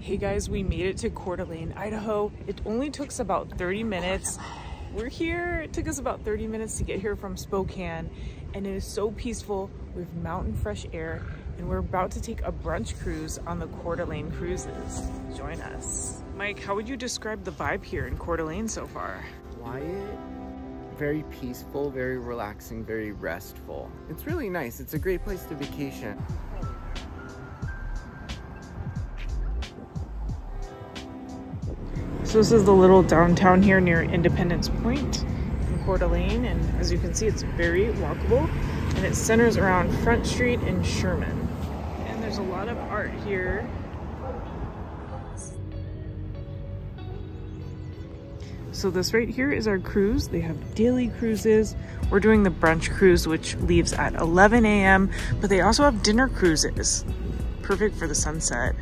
Hey guys, we made it to Coeur d'Alene, Idaho. It only took us about 30 minutes. We're here, it took us about 30 minutes to get here from Spokane and it is so peaceful with mountain fresh air and we're about to take a brunch cruise on the Coeur d'Alene Cruises. Join us. Mike, how would you describe the vibe here in Coeur d'Alene so far? Quiet, very peaceful, very relaxing, very restful. It's really nice. It's a great place to vacation. So this is the little downtown here near Independence Point in Coeur d'Alene. And as you can see, it's very walkable and it centers around Front Street and Sherman. And there's a lot of art here. So this right here is our cruise. They have daily cruises. We're doing the brunch cruise, which leaves at 11 a.m. But they also have dinner cruises. Perfect for the sunset.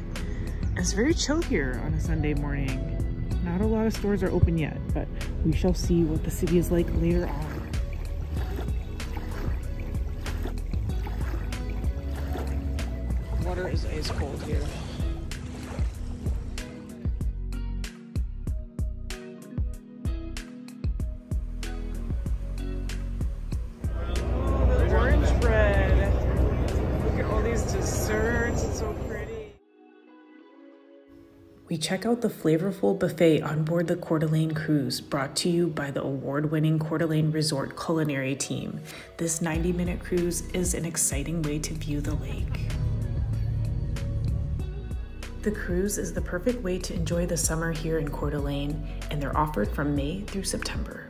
And it's very chill here on a Sunday morning. Not a lot of stores are open yet, but we shall see what the city is like later on. Water is ice cold here. We check out the flavorful buffet on board the Coeur d'Alene cruise, brought to you by the award winning Coeur d'Alene Resort culinary team. This 90 minute cruise is an exciting way to view the lake. The cruise is the perfect way to enjoy the summer here in Coeur d'Alene, and they're offered from May through September.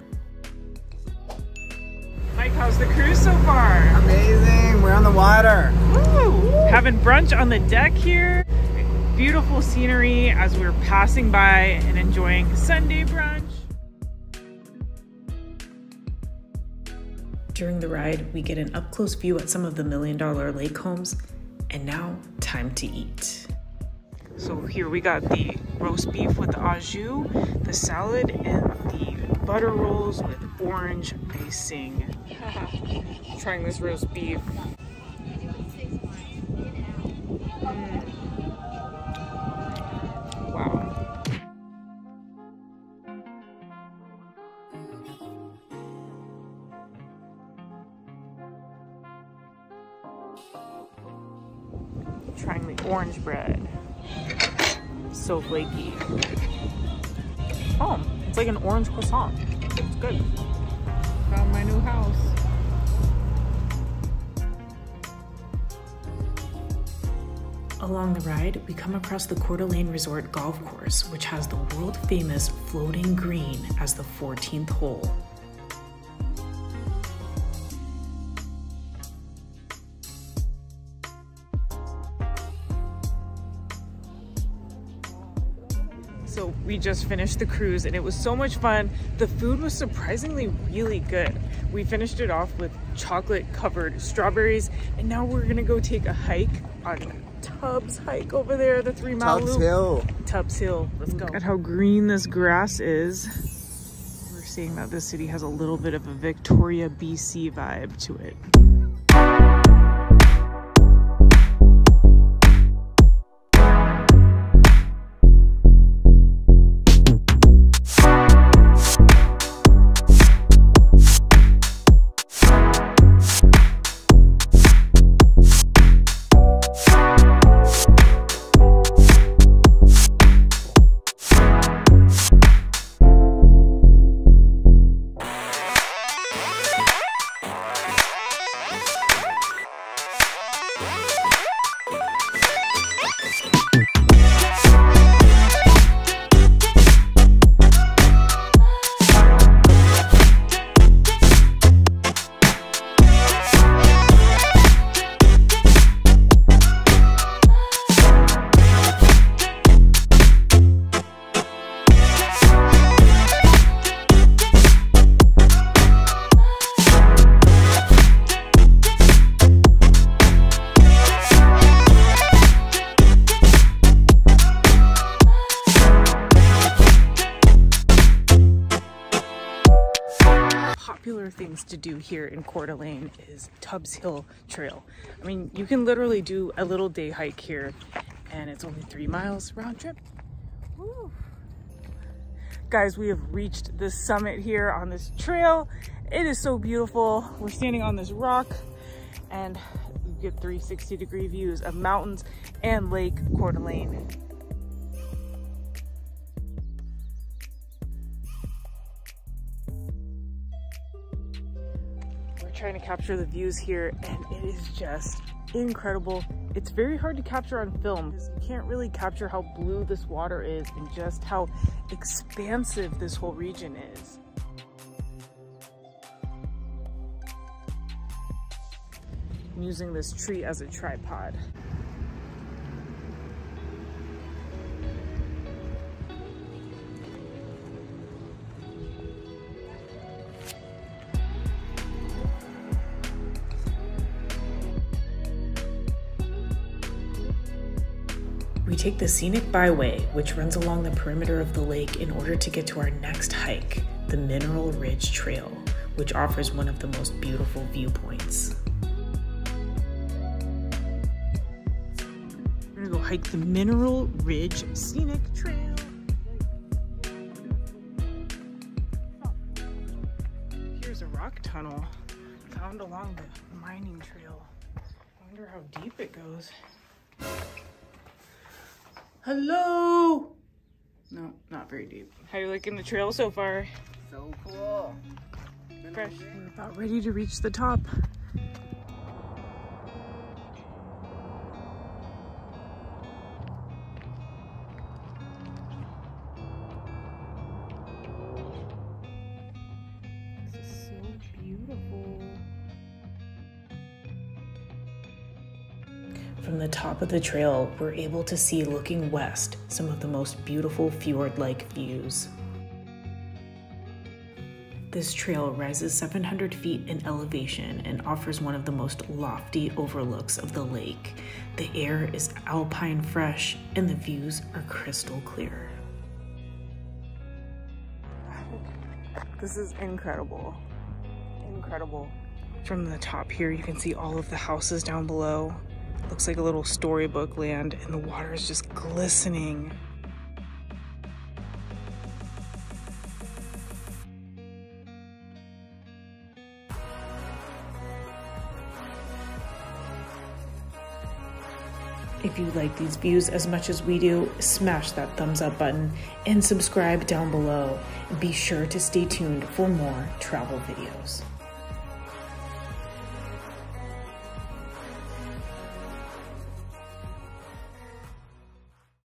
Mike, how's the cruise so far? Amazing. We're on the water. Woo! Having brunch on the deck here. Beautiful scenery as we're passing by and enjoying Sunday brunch. During the ride, we get an up close view at some of the million dollar lake homes. And now, time to eat. So here we got the roast beef with the au jus, the salad, and the butter rolls with orange icing. Trying this roast beef. Mm. Trying the orange bread. So flaky. Oh, it's like an orange croissant. It's good. Found my new house. Along the ride, we come across the Coeur d'Alene Resort Golf Course, which has the world famous floating green as the 14th hole. So we just finished the cruise and it was so much fun. The food was surprisingly really good. We finished it off with chocolate covered strawberries and now we're gonna go take a hike on Tubbs hike over there, the three mile Tubbs loop. Hill. Tubbs Hill, let's go. Look at how green this grass is. We're seeing that this city has a little bit of a Victoria, BC vibe to it. Things to do here in Coeur d'Alene is Tubbs Hill Trail. I mean, you can literally do a little day hike here and it's only three miles round trip. Woo. Guys, we have reached the summit here on this trail. It is so beautiful. We're standing on this rock and you get 360 degree views of mountains and Lake Coeur d'Alene. Trying to capture the views here and it is just incredible. It's very hard to capture on film because you can't really capture how blue this water is and just how expansive this whole region is. I'm using this tree as a tripod. We take the scenic byway, which runs along the perimeter of the lake in order to get to our next hike, the Mineral Ridge Trail, which offers one of the most beautiful viewpoints. We're gonna go hike the Mineral Ridge Scenic Trail. Here's a rock tunnel found along the mining trail. I wonder how deep it goes. Hello! No, not very deep. How you liking the trail so far? So cool. Fresh. We're about ready to reach the top. From the top of the trail, we're able to see looking west some of the most beautiful fjord-like views. This trail rises 700 feet in elevation and offers one of the most lofty overlooks of the lake. The air is alpine fresh and the views are crystal clear. This is incredible. Incredible. From the top here, you can see all of the houses down below. Looks like a little storybook land, and the water is just glistening. If you like these views as much as we do, smash that thumbs up button and subscribe down below. Be sure to stay tuned for more travel videos.